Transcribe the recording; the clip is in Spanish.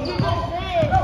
no sé.